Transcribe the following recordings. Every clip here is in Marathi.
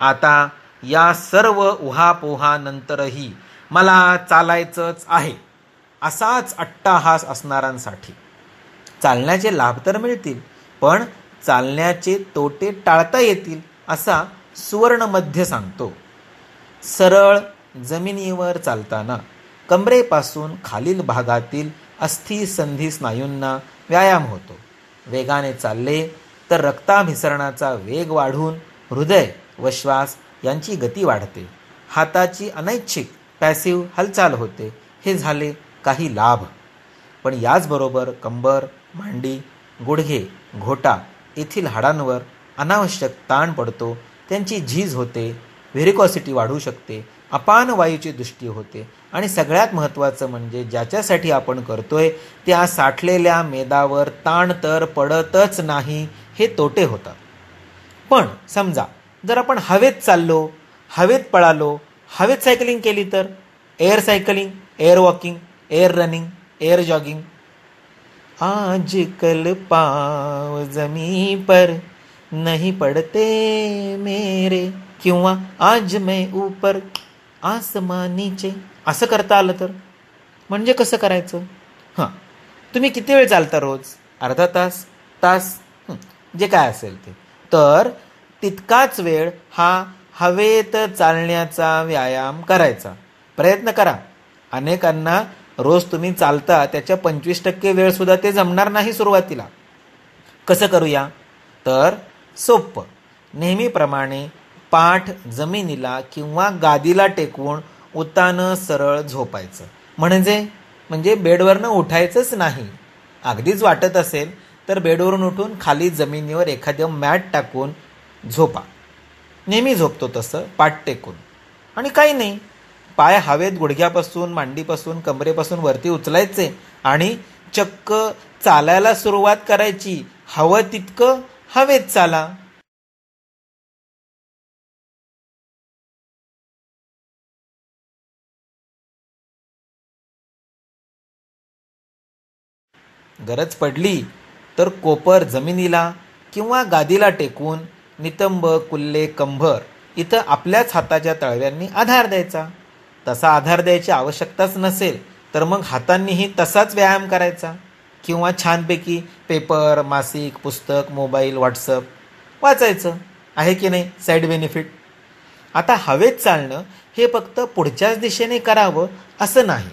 आता या सर्व उहापोहानंतरही मला चालायचंच आहे असाच अट्टाहास असणाऱ्यांसाठी. चालण्याचे लाभ तर मिळतील पण चालण्याचे तोटे टाळता येतील असा सुवर्णमध्य सांगतो. सरळ जमिनीवर चालताना कमरेपासून खालील भागातील अस्थि संधी स्नायूंना व्यायाम होतो. वेगाने चालले तर रक्ताभिसरणाचा वेग वाढून हृदय व श्वास यांची गती वाढते. हाताची अनैच्छिक पॅसिव्ह हालचाल होते. हे झाले काही लाभ. पण याचबरोबर कंबर मांडी गुडघे घोटा येथील हाडांवर अनावश्यक ताण पडतो. त्यांची झीज होते. व्हेरिकॉसिटी वाढू शकते. अपान वायूची दृष्टी होते. आणि सगळ्यात महत्त्वाचं म्हणजे ज्याच्यासाठी आपण करतोय त्या साठलेल्या मेदावर ताण तर पडतच नाही हे तोटे होतात. पण समजा जर आपण हवेत चाललो हवेत पळालो हवेत सायकलिंग केली तर? Air cycling air walking air running air jogging आज कल पाव जमी पर नहीं पडते मेरे किंवा आज मैं ऊपर आसमानीचे. असं करता आलं तर? म्हणजे कसं करायचं? हां तुम्ही किती वेळ चालता रोज? अर्धा तास तास जे काय असेल ते. तर तितकाच वेळ हा हवेत चालण्याचा व्यायाम करायचा. प्रयत्न करा. अनेकांना रोज तुम्ही चालता त्याच्या पंचवीस टक्के वेळसुद्धा ते जमणार नाही सुरुवातीला. कसं करूया? तर सोप्पं. नेहमीप्रमाणे पाठ जमिनीला किंवा गादीला टेकवून उतानं सरळ झोपायचं. म्हणजे? म्हणजे बेडवरनं उठायचंच नाही. अगदीच वाटत असेल तर बेडवरून उठून खाली जमिनीवर एखादं मॅट टाकून झोपा. नेहमी झोपतो तसं पाठ टेकून. आणि काही नाही. पाय हवेत गुडघ्यापासून मांडीपासून कमरेपासून वरती उचलायचे आणि चक्क चालायला सुरुवात करायची. हवं तितकं हवेत चाला. गरज पडली तर कोपर जमिनीला किंवा गादीला टेकून नितंब कुल्ले कंभर इथं आपल्याच हाताच्या तळव्यांनी आधार द्यायचा. तसा आधार द्यायची आवश्यकताच नसेल तर मग हातांनीही तसाच व्यायाम करायचा. किंवा छानपैकी पेपर मासिक पुस्तक मोबाईल व्हॉट्सअप वाचायचं. आहे की नाही? Side benefit. आता हवेत चालणं हे फक्त पुढच्याच दिशेने करावं असं नाही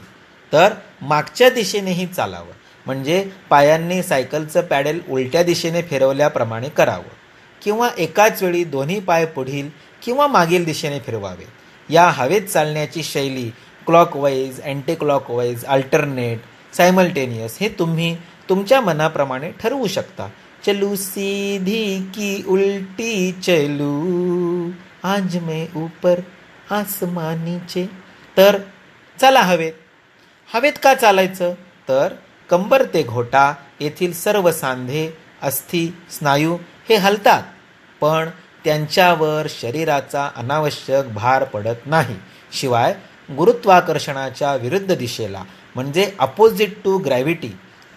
तर मागच्या दिशेनेही चालावं. म्हणजे पायांनी सायकलचं पॅडेल उलट्या दिशेने फिरवल्याप्रमाणे करावं. किंवा एकाच वेळी दोन्ही पाय पुढील किंवा मागील दिशेने फिरवावे. या हवेत चालण्याची शैली clockwise anti clockwise alternate simultaneous हे तुम्ही तुमच्या मनाप्रमाणे ठरवू शकता. चलू सीधी की उलटी चलू. आज मैं ऊपर आसमानीचे. तर चला हवेत. हवेत का चालायचं? तर कंबर ते घोटा येथील सर्व सांधे अस्थि स्नायू हे हलतात पण त्यांच्यावर शरीराचा अनावश्यक भार पडत नाही. शिवाय गुरुत्वाकर्षणाच्या विरुद्ध दिशेला म्हणजे अपोजिट टू ग्रॅव्हिटी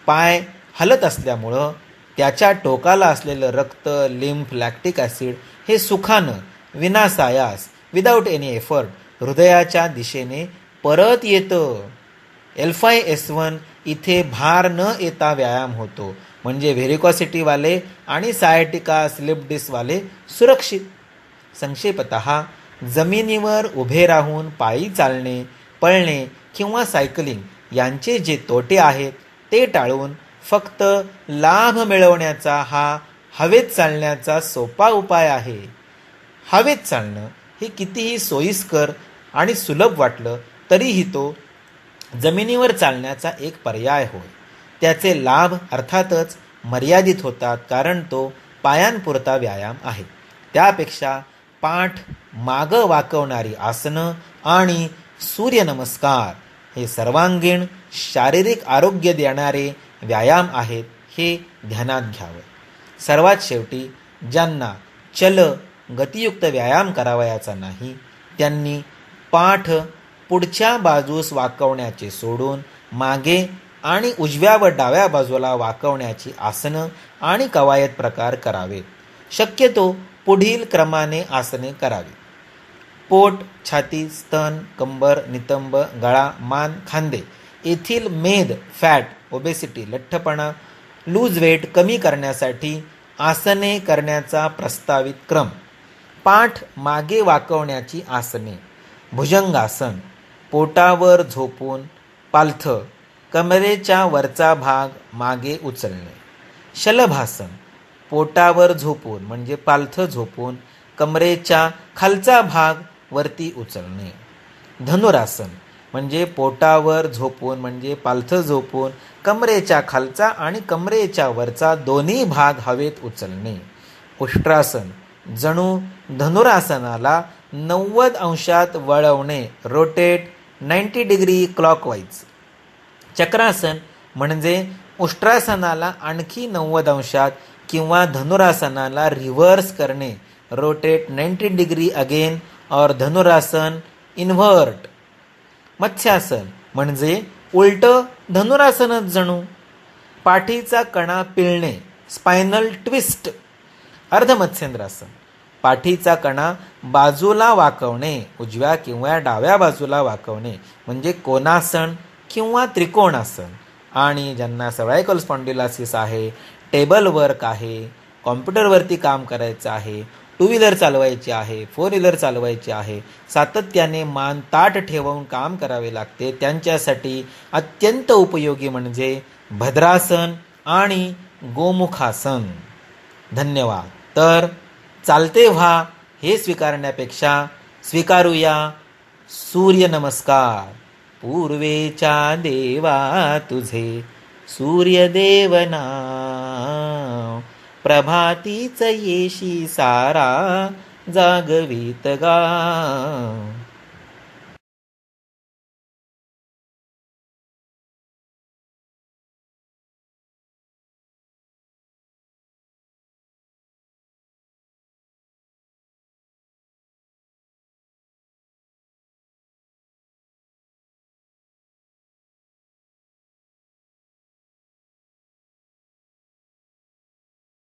पाय हलत असल्यामुळं त्याच्या टोकाला असलेलं रक्त लिम्फ लॅक्टिक ॲसिड हे सुखानं विनासायास विदाऊट एनी एफर्ट हृदयाच्या दिशेने परत येतं. एल्फाय एस वन इथे भार न येता व्यायाम होतो. म्हणजे व्हेरिकॉसिटीवाले आणि सायटिका स्लिप डिस्कवाले सुरक्षित. संक्षेपत जमिनीवर उभे राहून पायी चालणे पळणे किंवा सायकलिंग यांचे जे तोटे आहेत ते टाळून फक्त लाभ मिळवण्याचा हा हवेत चालण्याचा सोपा उपाय आहे. हवेत चालणं हे कितीही सोयीस्कर आणि सुलभ वाटलं तरीही तो जमिनीवर चालण्याचा एक पर्याय होय. त्याचे लाभ अर्थातच मर्यादित होतात कारण तो पायांपुरता व्यायाम आहे. त्यापेक्षा पाठ मागं वाकवणारी आसनं आणि सूर्यनमस्कार हे सर्वांगीण शारीरिक आरोग्य देणारे व्यायाम आहेत हे ध्यानात घ्यावं. सर्वात शेवटी ज्यांना चल गतियुक्त व्यायाम करावयाचा नाही त्यांनी पाठ पुढच्या बाजूस वाकवण्याचे सोडून मागे आणि उजव्या व डाव्या बाजूला वाकवण्याची आसनं आणि कवायत प्रकार करावेत. शक्यतो पुढील क्रमाने आसने करावी. पोट छाती स्तन कंबर नितंब गळा मान खांदे येथील मेद फॅट ओबेसिटी लठ्ठपणा लूज वेट कमी करण्यासाठी आसने करण्याचा प्रस्तावित क्रम. पाठ मागे वाकवण्याची आसने. भुजंगासन. पोटावर झोपून पालथ कमरेच्या वरचा भाग मागे उचलणे. शलभासन पोटावर झोपून म्हणजे पालथ झोपून कमरेच्या खालचा भाग वरती उचलणे. धनुरासन म्हणजे पोटावर झोपून म्हणजे पालथ झोपून कमरेच्या खालचा आणि कमरेच्या वरचा दोन्ही भाग हवेत उचलणे. उष्ट्रासन जणू धनुरासनाला नव्वद अंशात वळवणे रोटेट नाईंटी डिग्री क्लॉकवाईज. चक्रासन म्हणजे उष्ट्रासनाला आणखी नव्वद अंशात किंवा धनुरासनाला रिव्हर्स करणे. रोटेट नाईंटी डिग्री अगेन और धनुरासन इन्व्हर्ट मत्स्यासन म्हणजे उलट धनुरासनच जणू. पाठीचा कणा पिळणे. Spinal twist Ardha Matsyendrasana. पाठीचा कणा बाजूला वाकवणे उजव्या किंवा डाव्या बाजूला वाकवणे म्हणजे कोणासन किंवा त्रिकोणासन. आणि ज्यांना सर्वायकल स्पॉन्डिलासिस आहे टेबल वर्क आहे कॉम्प्युटरवरती काम करायचं आहे टू व्हीलर चालवायची आहे फोर व्हीलर चालवायची आहे सातत्याने मान ताट ठेवून काम करावे लागते त्यांच्यासाठी अत्यंत उपयोगी म्हणजे भद्रासन आणि गोमुखासन. धन्यवाद. तर चालते व्हा हे स्वीकारण्यापेक्षा स्वीकारूया. सूर्य नमस्कार. पूर्वेच्या देवा तुझे. सूर्यदेव प्रभातीच येशी सारा जागवीत गा